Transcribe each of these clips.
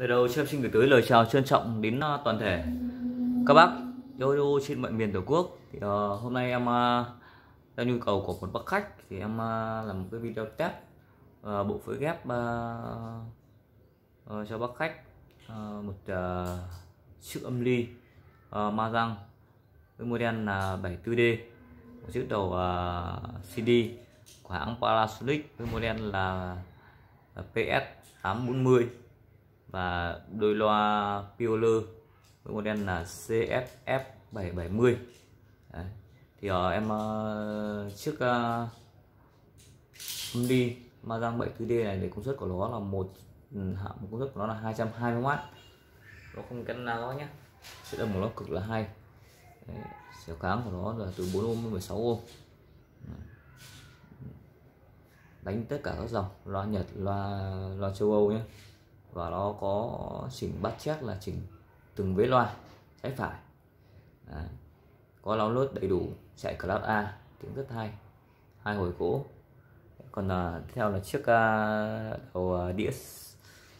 lời đầu cho xin gửi tới lời chào trân trọng đến à, toàn thể các bác yêu yêu trên mọi miền tổ quốc. Thì uh, hôm nay em uh, theo nhu cầu của một bác khách thì em uh, làm một cái video test uh, bộ phối ghép uh, uh, cho bác khách uh, một uh, chiếc âm ly uh, ma răng với model là 74D một chiếc đầu uh, CD của hãng Panasonic với model là PS 840 và đôi loa Pioneer với model là CFF 770 Đấy. thì uh, em uh, chiếc uh, đi Mazang 74D này thì công suất của nó là một ừ, hạng công suất của nó là 220W nó không cân nào nhé sẽ âm của nó cực là hay. Xéo kháng của nó là từ 4 ôm đến 16 ôm đánh tất cả các dòng loa Nhật loa loa châu Âu nhé và nó có chỉnh bắt chét là chỉnh từng vế loa trái phải. Đấy. có láo lốt đầy đủ chạy class A tiếng rất hay hai hồi cỗ còn uh, tiếp theo là chiếc uh, đầu uh, đĩa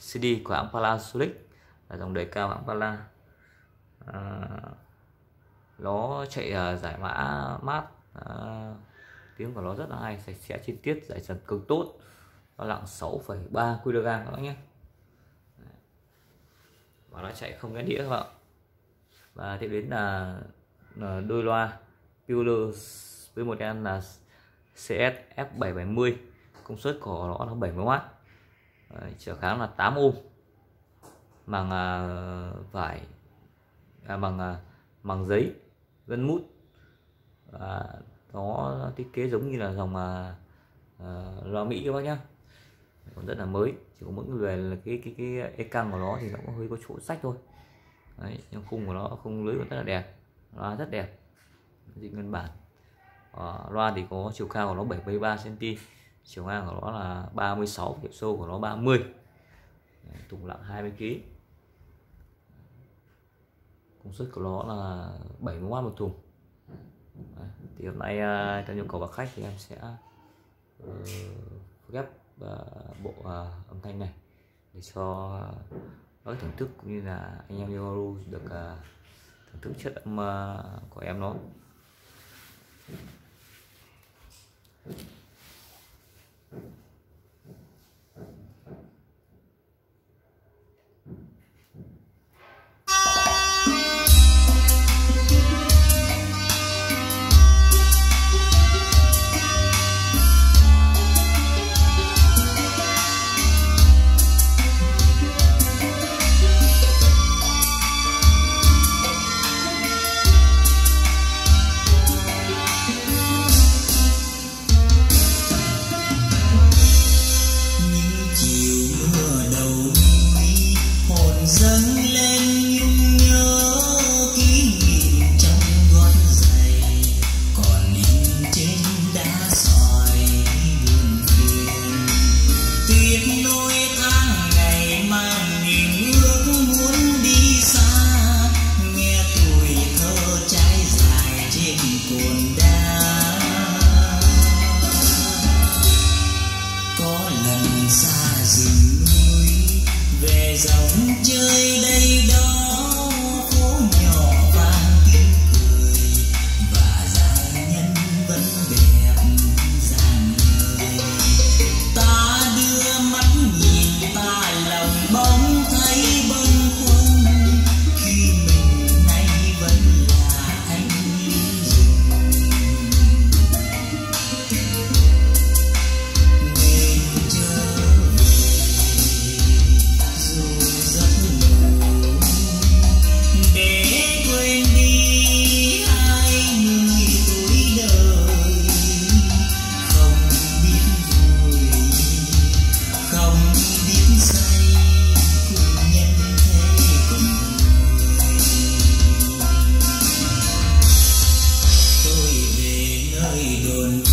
CD của hãng Panasonic là dòng đời cao hãng Pala à, nó chạy uh, giải mã mát à, tiếng của nó rất là hay sạch sẽ chi tiết giải trần cực tốt. Nó nặng 6,3 kg các bác nhé và nó chạy không cái đĩa các bạn. Và tiếp đến là, là đôi loa Pure với một em là CS F770 công suất của nó là 70W Đấy, trở kháng là 8 ohm. Bằng à, vải à, bằng à, bằng giấy gân mút. Và nó thiết kế giống như là dòng à, à, loa Mỹ các bác nhé còn rất là mới. Chỉ có mỗi người là cái cái cái e căng của nó thì nó có hơi có chỗ sách thôi. Đấy nhưng khung của nó khung lưới còn rất là đẹp loa rất đẹp. Dịch nguyên bản. À, loa thì có chiều cao của nó 73 cm chiều ngang của nó là 36 chiều sâu của nó 30 đấy, thùng nặng 20 kg công suất của nó là 70W một thùng. Đấy. thì hôm nay à, theo nhu cầu của khách thì em sẽ uh, ghép uh, bộ uh, âm thanh này để cho ờ, các thưởng thức cũng như là anh em yêu được uh, thưởng thức chất âm uh, của em nó. don't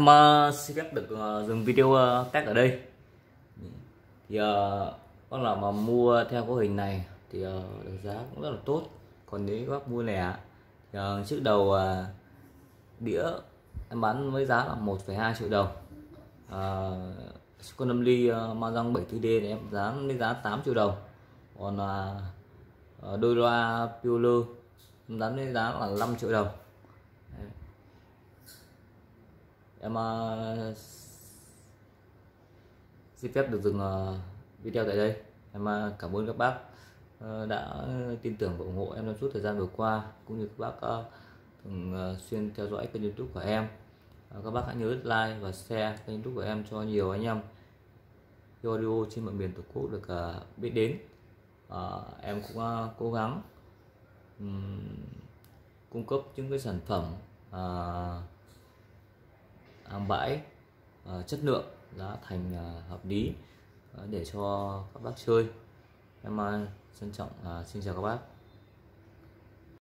em uh, xin phép được uh, dừng video uh, test ở đây. Thì uh, các là mà mua theo cấu hình này thì uh, được giá cũng rất là tốt. Còn nếu các bác mua lẻ thì uh, chiếc đầu uh, đĩa em bán với giá là 1,2 triệu đồng. Uh, con âm ly uh, ma răng 74D này em giá với giá 8 triệu đồng. Còn uh, đôi loa Piolo em bán với giá là 5 triệu đồng. Em uh, xin phép được dừng uh, video tại đây. Em uh, cảm ơn các bác uh, đã tin tưởng và ủng hộ em trong suốt thời gian vừa qua cũng như các bác uh, thường uh, xuyên theo dõi kênh youtube của em. Uh, các bác hãy nhớ like và share kênh youtube của em cho nhiều anh em. Audio trên mọi miền tổ quốc được uh, biết đến. Uh, em cũng uh, cố gắng um, cung cấp những cái sản phẩm uh, bãi uh, ờ, chất lượng giá thành uh, hợp lý uh, để cho các bác chơi. Em uh, trân trọng uh, xin chào các bác.